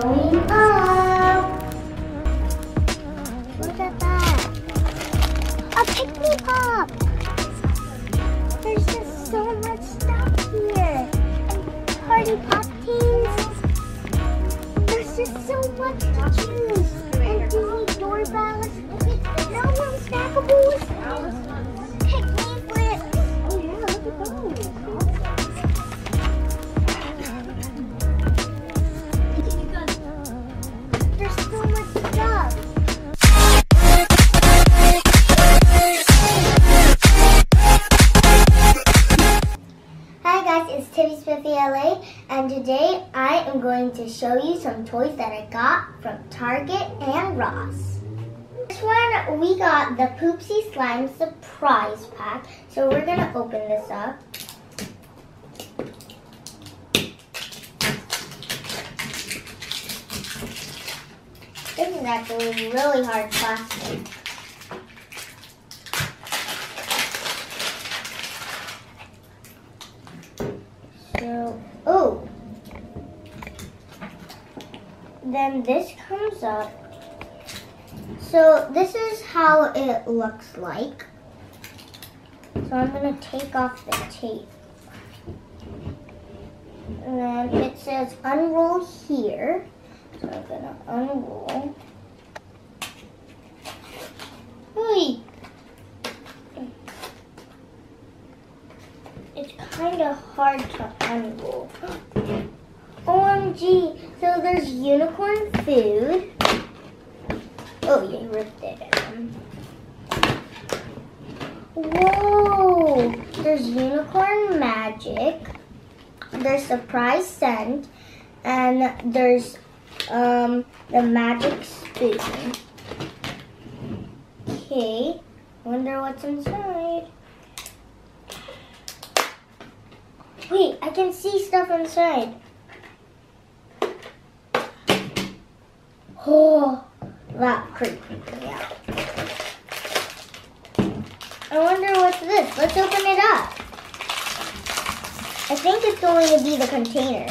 going up. Look at that. A picnic pop. There's just so much stuff here. Party pop teens. There's just so much to choose. Show you some toys that I got from Target and Ross. This one, we got the Poopsie Slime Surprise Pack, so we're gonna open this up. This is actually really hard plastic. So, oh. Then this comes up. So this is how it looks like. So I'm going to take off the tape. And then it says unroll here. So I'm going to unroll. Ooh. It's kind of hard to unroll. OMG! So there's unicorn food. Oh, you ripped it. Whoa! There's unicorn magic. There's surprise scent, and there's um the magic spoon. Okay, wonder what's inside. Wait, I can see stuff inside. Oh, that creeped me out. I wonder what's this. Let's open it up. I think it's going to be the container.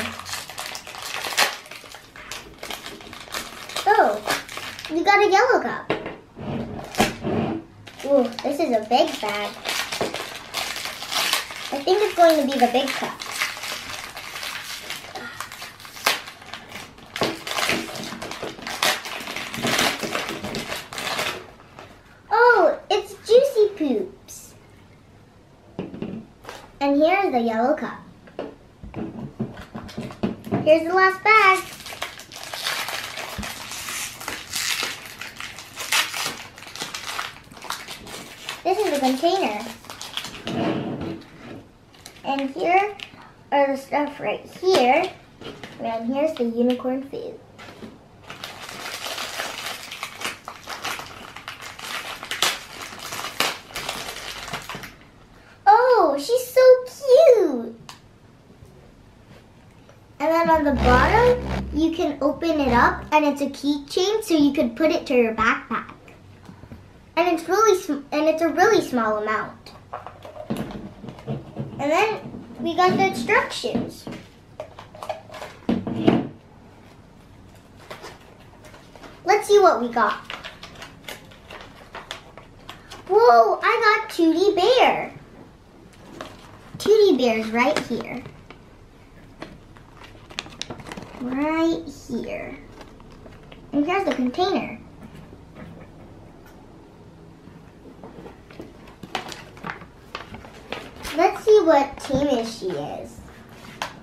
Oh, we got a yellow cup. Ooh, this is a big bag. I think it's going to be the big cup. Oh, it's Juicy Poops. The yellow cup. Here's the last bag. This is the container. And here are the stuff right here. And here's the unicorn food. Oh, she's so cute. And then on the bottom, you can open it up and it's a keychain so you could put it to your backpack. And it's really and it's a really small amount. And then we got the instructions. Let's see what we got. Whoa, I got Tootie Bear. Tootie Bear's right here. Right here. And here's the container. Let's see what team is she is.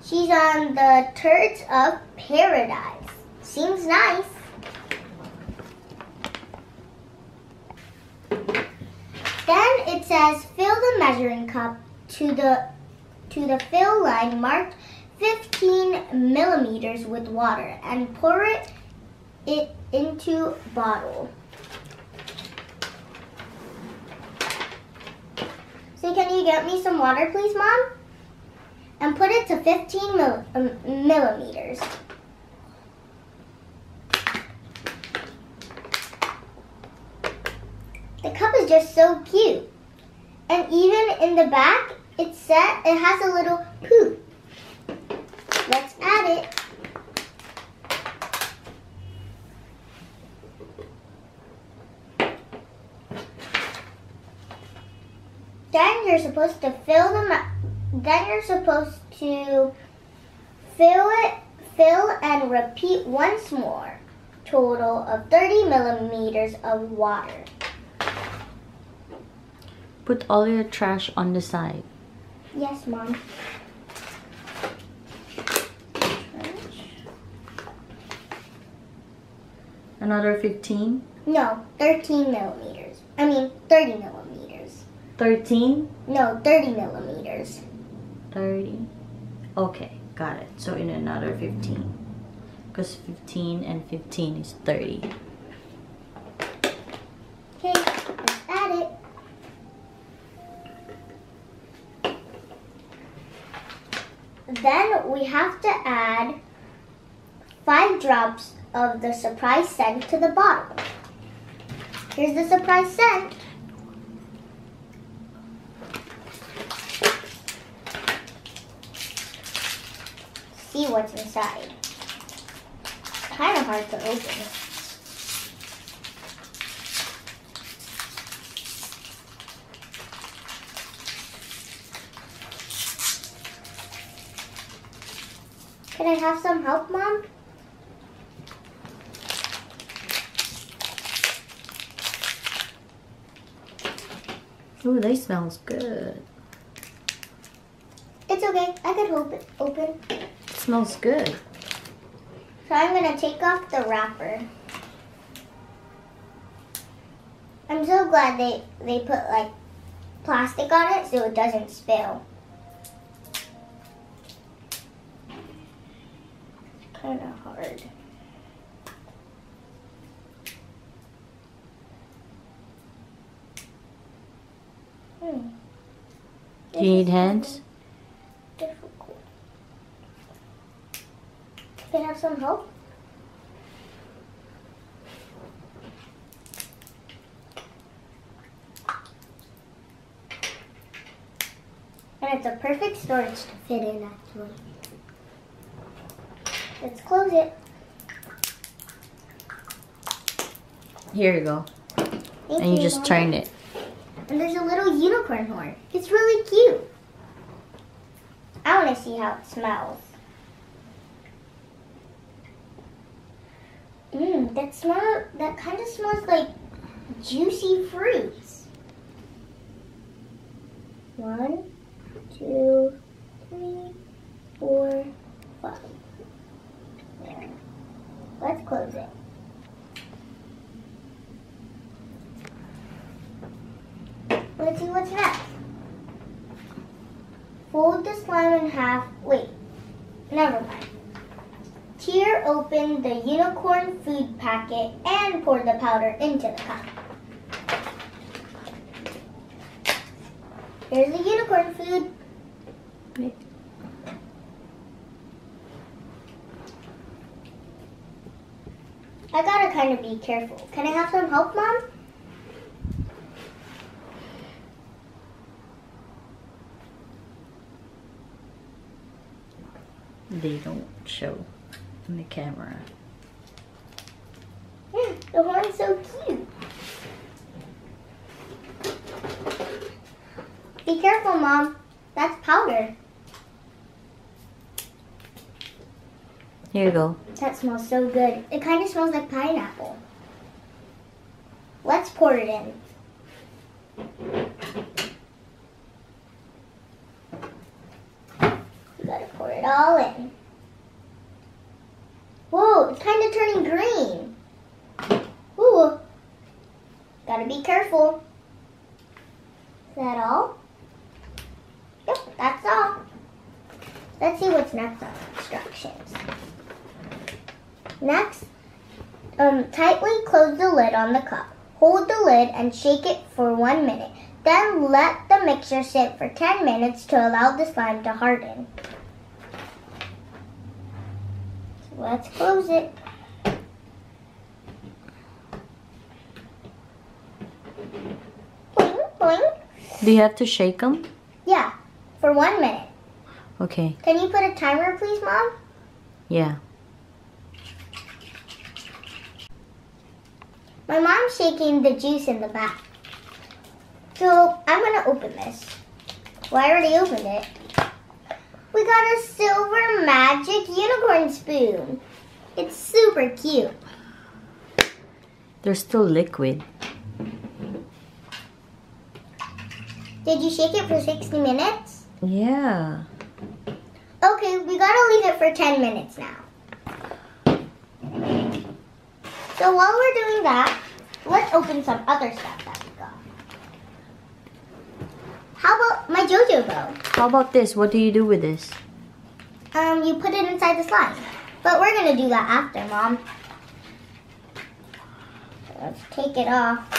She's on the Turds of Paradise. Seems nice. Then it says fill the measuring cup to the to the fill line marked 15 millimeters with water and pour it it into bottle. So can you get me some water, please, Mom? And put it to 15 mil- um, millimeters. The cup is just so cute. And even in the back, it's set, it has a little poop. Let's add it. Then you're supposed to fill them. up. Then you're supposed to fill it, fill and repeat once more. Total of 30 millimeters of water. Put all your trash on the side. Yes, mom. Another 15? No, 13 millimeters. I mean, 30 millimeters. 13? No, 30 millimeters. 30? Okay, got it. So in another 15. Because 15 and 15 is 30. Okay, let's add it. Then we have to add five drops of the surprise scent to the bottle. Here's the surprise scent. See what's inside. Kind of hard to open. Can I have some help, Mom? Ooh, they smells good. It's okay. I could open. it open. Smells good. So I'm gonna take off the wrapper. I'm so glad they they put like plastic on it so it doesn't spill. Kind of hard. Hmm. Do you need hands? difficult. Can I have some help? And it's a perfect storage to fit in actually. Let's close it. Here you go. Thank And you just turned it. And there's a little unicorn horn. It's really cute. I want to see how it smells. Mmm, that smell. That kind of smells like juicy fruits. One, two, three, four, five. There. Let's close it. Let's see what's next. Fold the slime in half. Open the unicorn food packet and pour the powder into the cup. Here's the unicorn food. I gotta kind of be careful. Can I have some help, Mom? They don't show in the camera. Yeah, the horn's so cute. Be careful, Mom. That's powder. Here you go. That smells so good. It kind of smells like pineapple. Let's pour it in. You gotta pour it all in. Whoa, it's kind of turning green. Ooh. Gotta be careful. Is that all? Yep, that's all. Let's see what's next on the instructions. Next, um, tightly close the lid on the cup. Hold the lid and shake it for one minute. Then let the mixture sit for 10 minutes to allow the slime to harden. So let's close it. Do you have to shake them? Yeah, for one minute. Okay. Can you put a timer, please, Mom? Yeah. My mom's shaking the juice in the back. So I'm gonna open this. Well, I already opened it. We got a silver magic unicorn spoon. It's super cute. They're still liquid. Did you shake it for 60 minutes? Yeah. Okay, we gotta leave it for 10 minutes now. So while we're doing that, let's open some other stuff that we got. How about my JoJo bow? How about this? What do you do with this? Um, you put it inside the slime. But we're gonna do that after, Mom. Let's take it off.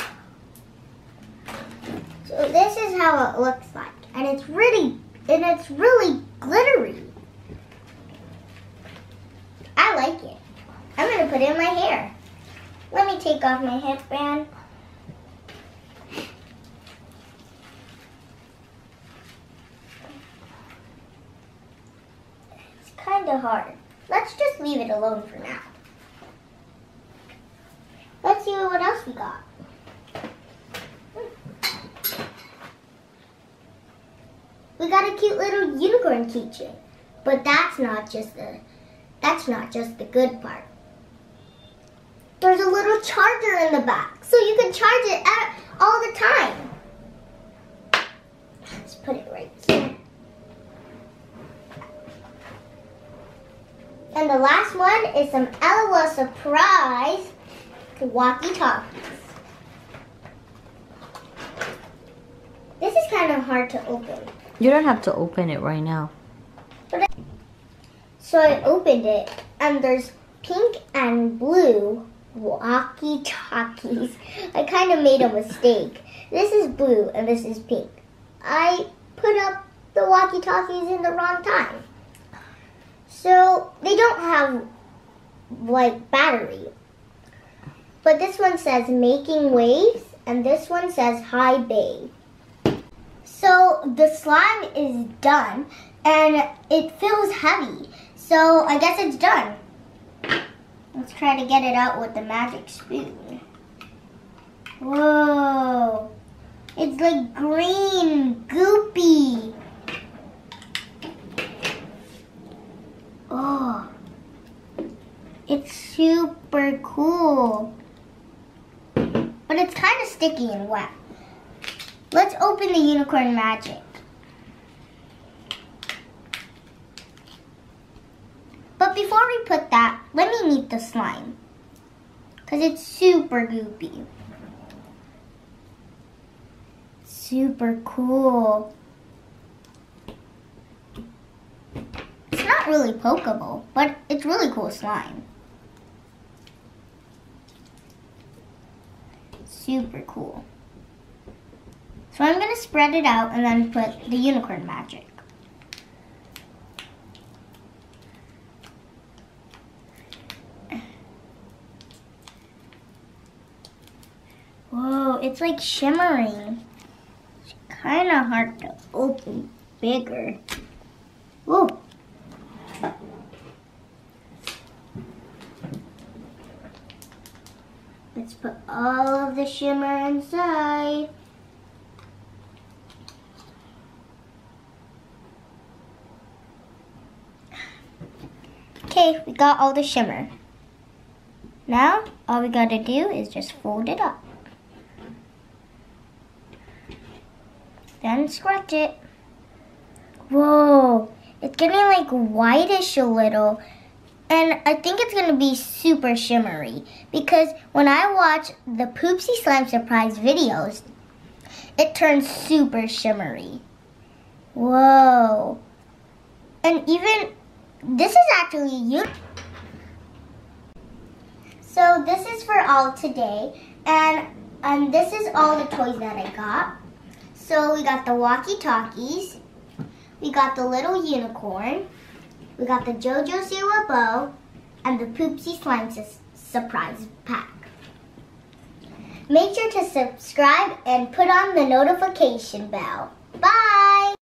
So this is how it looks like. And it's really, and it's really glittery. I like it. I'm gonna put it in my hair. Let me take off my headband. It's kind of hard. Let's just leave it alone for now. Let's see what else we got. We got a cute little unicorn keychain. But that's not just the that's not just the good part. There's a little charger in the back, so you can charge it at, all the time. Let's put it right here. And the last one is some LOL surprise walkie-talkies. This is kind of hard to open. You don't have to open it right now. So I opened it, and there's pink and blue walkie-talkies. I kind of made a mistake. This is blue, and this is pink. I put up the walkie-talkies in the wrong time. So they don't have, like, battery. But this one says making waves, and this one says hi bay. So the slime is done, and it feels heavy. So I guess it's done. Let's try to get it out with the magic spoon. Whoa. It's like green, goopy. Oh. It's super cool. But it's kind of sticky and wet. Let's open the unicorn magic. But before we put that, let me meet the slime. Because it's super goopy. Super cool. It's not really pokeable, but it's really cool slime. Super cool. So I'm going to spread it out and then put the unicorn magic. Whoa, it's like shimmering. It's kind of hard to open bigger. Whoa. Let's put all of the shimmer inside. Okay, we got all the shimmer. Now, all we gotta do is just fold it up. Then scratch it. Whoa, it's getting like whitish a little. And I think it's gonna be super shimmery because when I watch the Poopsie Slime Surprise videos, it turns super shimmery. Whoa. And even, this is actually you. So this is for all today. And um, this is all the toys that I got. So we got the walkie-talkies. We got the little unicorn. We got the JoJo Siwa bow. And the Poopsie Slime Surprise Pack. Make sure to subscribe and put on the notification bell. Bye!